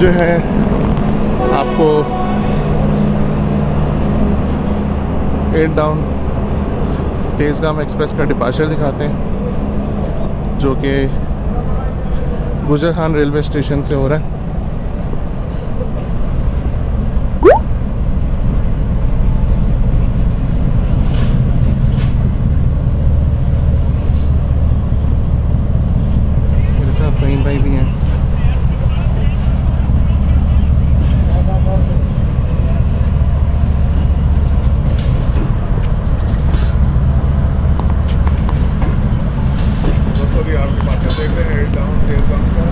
जो है, आपको एट डाउन तेज़गाम एक्सप्रेस का डिपार्चर दिखाते हैं, जो कि गुजर खान रेलवे स्टेशन से हो रहा है। भाई भी हैं दोस्तों अभी आप हिमाचल देख रहे हैं डाउन देवगाम का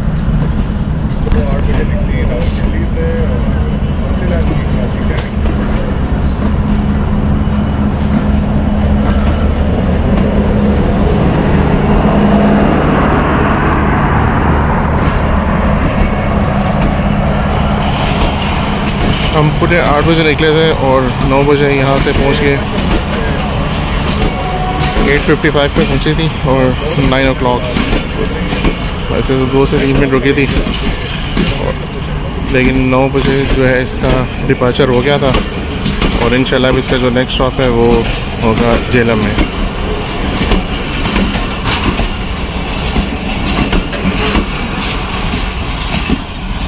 तो आठ बजे निकली है डाउन दिल्ली से और उसी लाइन की कराची जाएँगे हम पूरे आठ बजे निकले थे और नौ बजे यहाँ से पहुँच गए। एट फिफ्टी फाइव पे पहुँची थी और नाइन ओ क्लॉक वैसे तो दो से तीन मिनट रुकी थी। लेकिन नौ बजे जो है इसका डिपार्चर हो गया था। और इन अब इसका जो नेक्स्ट स्टॉप है वो होगा जेलम में।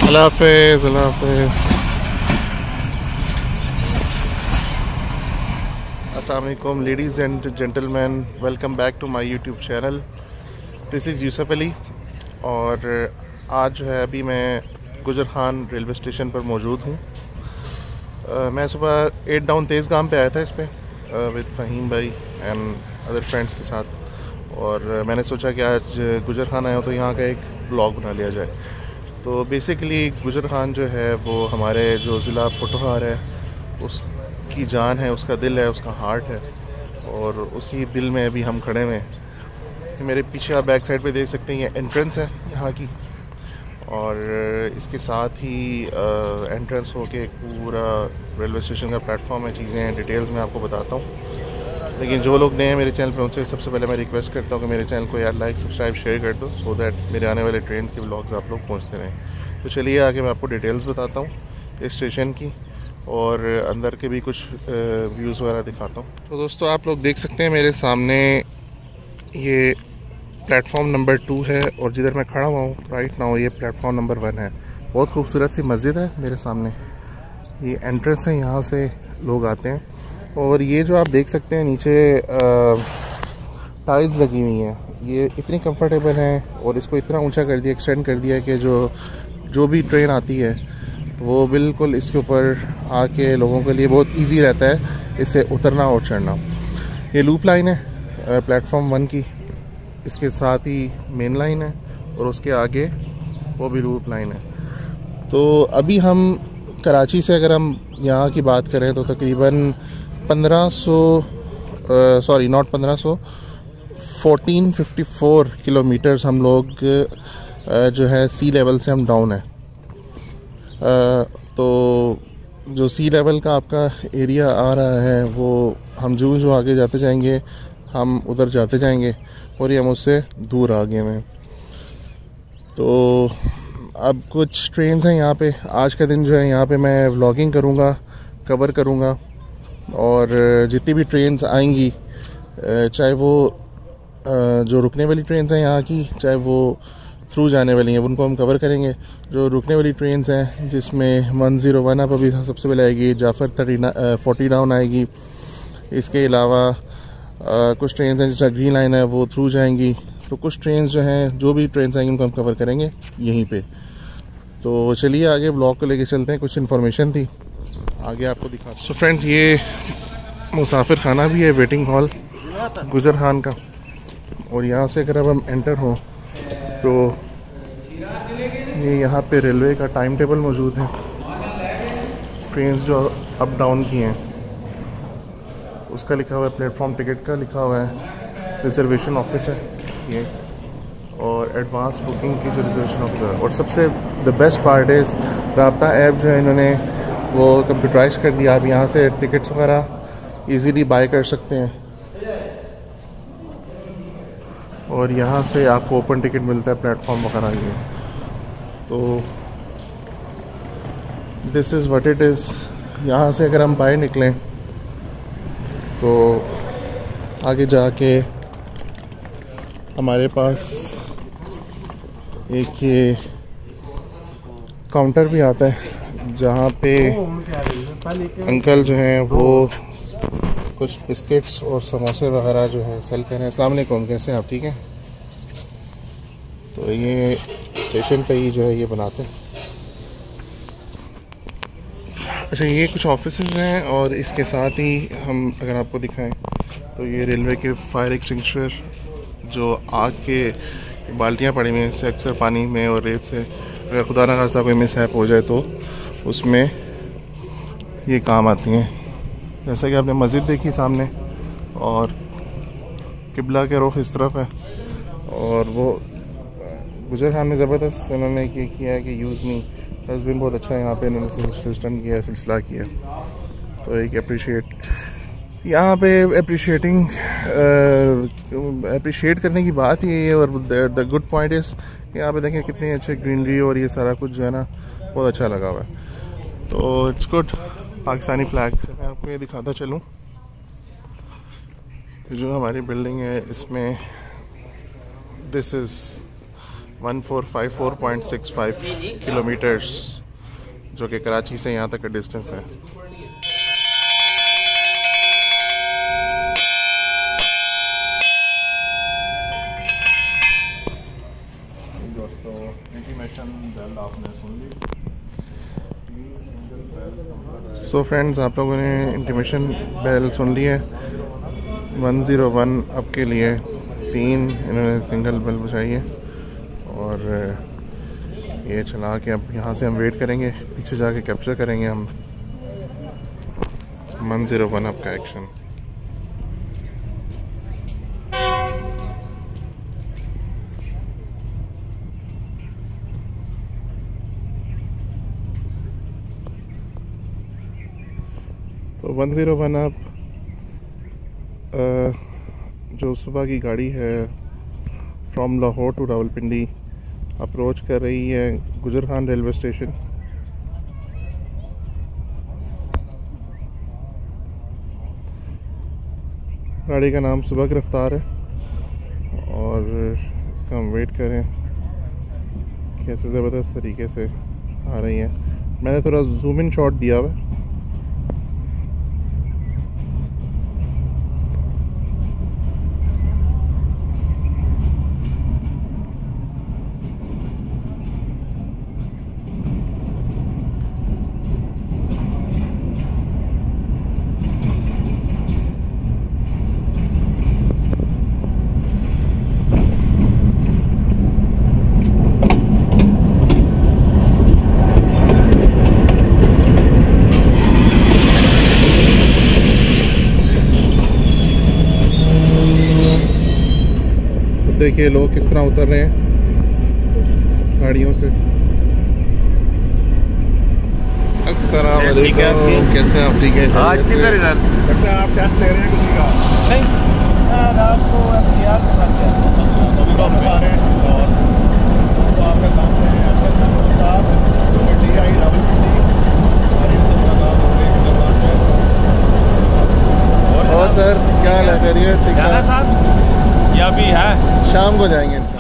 अल्लाह हाफिज़ अल्लाह हाफिज़। Aslam ladies and gentleman welcome back to my YouTube channel this is Yusuf Ali और आज जो है अभी मैं गुजर खान रेलवे स्टेशन पर मौजूद हूँ। अ, मैं सुबह एट डाउन तेज़ गाम पे आया था इस पर विद फ़हीम भाई एंड अदर फ्रेंड्स के साथ। और मैंने सोचा कि आज गुजर खान आया हूँ तो यहाँ का एक ब्लॉग बना लिया जाए। तो बेसिकली गुजर खान जो है वो हमारे जो ज़िला पोटोहार है उसकी जान है, उसका दिल है, उसका हार्ट है और उसी दिल में अभी हम खड़े हुए हैं। मेरे पीछे आप बैक साइड पे देख सकते हैं, ये एंट्रेंस है यहाँ की और इसके साथ ही एंट्रेंस हो के पूरा रेलवे स्टेशन का प्लेटफॉर्म है, चीज़ें हैं डिटेल्स मैं आपको बताता हूँ। लेकिन जो लोग नए हैं मेरे चैनल पे, उनसे सबसे पहले मैं रिक्वेस्ट करता हूँ कि मेरे चैनल को यार लाइक सब्सक्राइब शेयर कर दो सो दैट मेरे आने वाले ट्रेन के ब्लॉग्स आप लोग पहुँचते रहें। तो चलिए आगे मैं आपको डिटेल्स बताता हूँ, इस स्टेशन की। और अंदर के भी कुछ व्यूज़ वगैरह दिखाता हूँ। तो दोस्तों, आप लोग देख सकते हैं मेरे सामने ये प्लेटफॉर्म नंबर टू है और जिधर मैं खड़ा हुआ हूँ राइट ना हो ये प्लेटफॉर्म नंबर वन है। बहुत खूबसूरत सी मस्जिद है मेरे सामने। ये एंट्रेंस है, यहाँ से लोग आते हैं। और ये जो आप देख सकते हैं, नीचे टाइल्स लगी हुई हैं। ये इतनी कंफर्टेबल हैं और इसको इतना ऊँचा कर दिया एक्सटेंड कर दिया कि जो जो भी ट्रेन आती है वो बिल्कुल इसके ऊपर आके लोगों के लिए बहुत इजी रहता है, इसे उतरना और चढ़ना। ये लूप लाइन है प्लेटफॉर्म वन की। इसके साथ ही मेन लाइन है और उसके आगे वो भी लूप लाइन है। तो अभी हम कराची से अगर हम यहाँ की बात करें तो तकरीबन 1500 सॉरी नॉट 1500 1454 किलोमीटर्स हम लोग जो है सी लेवल से हम डाउन है। तो जो सी लेवल का आपका एरिया आ रहा है, वो हम जो जो आगे जाते जाएँगे, हम उधर जाते जाएँगे और ये हम उससे दूर आ गए हैं। तो अब कुछ ट्रेन्स हैं यहाँ पे। आज का दिन जो है, यहाँ पे मैं व्लॉगिंग करूँगा कवर करूँगा और जितनी भी ट्रेन्स आएँगी चाहे वो जो रुकने वाली ट्रेन्स हैं यहाँ की, चाहे वो थ्रू जाने वाली हैं उनको हम कवर करेंगे। जो रुकने वाली ट्रेन्स हैं, जिसमें वन ज़ीरो वन अब अभी सबसे पहले आएगी, जाफ़र थर्टी फोर्टी डाउन आएगी। इसके अलावा कुछ ट्रेन हैं, जिसका ग्रीन लाइन है, वो थ्रू जाएँगी। तो कुछ ट्रेन जो हैं, जो भी ट्रेन आएँगी, उनको हम कवर करेंगे यहीं पर तो चलिए आगे ब्लॉग को लेके चलते हैं, कुछ इन्फॉर्मेशन थी। आगे आपको दिखा सो फ्रेंड्स ये मुसाफिर खाना भी है वेटिंग हॉल गुजर खान का। और यहाँ से अगर अब हम एंटर हों तो ये यहाँ पे रेलवे का टाइम टेबल मौजूद है। ट्रेन्स जो अप डाउन की हैं, उसका लिखा हुआ है प्लेटफॉर्म टिकट का लिखा हुआ है रिजर्वेशन ऑफ़िस है ये, और एडवांस बुकिंग की जो रिजर्वेशन ऑफ़िस है। और सबसे the best part is Rabta app जो है इन्होंने वो कंप्यूटराइज कर दिया। आप यहाँ से टिकट्स वगैरह इजीली बाय कर सकते हैं। और यहाँ से आपको ओपन टिकट मिलता है प्लेटफॉर्म वगैरह ये। तो this is what it is यहाँ से अगर हम बाहर निकलें तो आगे जाके हमारे पास एक ये काउंटर भी आता है जहाँ पे अंकल जो हैं वो कुछ बिस्किट्स और समोसे वगैरह जो है सेल कर वालेकुम, कैसे हैं आप? ठीक हैं? तो ये स्टेशन पे ही जो है ये बनाते हैं। अच्छा ये कुछ ऑफ़िस हैं और इसके साथ ही हम अगर आपको दिखाएँ तो ये रेलवे के फायर एक्सटिंग्विशर जो आग के बाल्टियाँ पड़ी हुई हैं, इससे अक्सर पानी में और रेत से। अगर खुदा ना खासा कोई मिसहैप हो जाए तो उसमें ये काम आती हैं। जैसा कि आपने मस्जिद देखी सामने और किबला के रुख इस तरफ़ है। और वो, गुजर खान में ज़बरदस्त इन्होंने ये किया है कि यूज़ नहीं। डस्टबिन बहुत अच्छा है यहाँ पे, इन्होंने सिस्टम किया सिलसिला किया तो एक अप्रिशिएट यहाँ पे अप्रिशिएटिंग अप्रिशिएट करने की बात ही है और द गुड पॉइंट इस यहाँ पे देखें कितनी अच्छी ग्रीनरी और ये सारा कुछ जो है ना, बहुत अच्छा लगा हुआ है। तो इट्स गुड पाकिस्तानी फ्लैग मैं आपको ये दिखाता चलूँ। जो हमारी बिल्डिंग है, इसमें दिस इज़ 1454.65 किलोमीटर्स जो कि कराची से यहाँ तक का डिस्टेंस है। सो फ्रेंड्स आप लोगों ने इंटीमेशन बेल सुन ली है। 101 अब के लिए तीन इन्होंने सिंगल बेल बजाई है। और ये चला के अब यहाँ से हम वेट करेंगे। पीछे जाके कैप्चर करेंगे हम। वन ज़ीरो वन अप का एक्शन तो वन ज़ीरो वन अप जो सुबह की गाड़ी है from Lahore to Rawalpindi approach कर रही है गुजर खान रेलवे स्टेशन गाड़ी का नाम सुबह गिरफ़्तार है, और इसका हम वेट करें कैसे ज़बरदस्त तरीके से आ रही है। मैंने थोड़ा जूम इन शॉट दिया हुआ देखिए लोग किस तरह उतर रहे हैं। गाड़ियों से। अस्सलाम कैसे आप? ठीक है आज किधर इधर? लगता है आप टेस्ट ले रहे हैं किसी का? नहीं। रात को एफटीआर के साथ अच्छा तो अभी वापस आ रहे हैं। और तो आपके सामने है। अरशद साहब डी आई रावलपिंडी और इन सब का नाम हो गए जवान हाल है। शाम को जाएँगे इंशाल्लाह